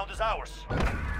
ground is ours.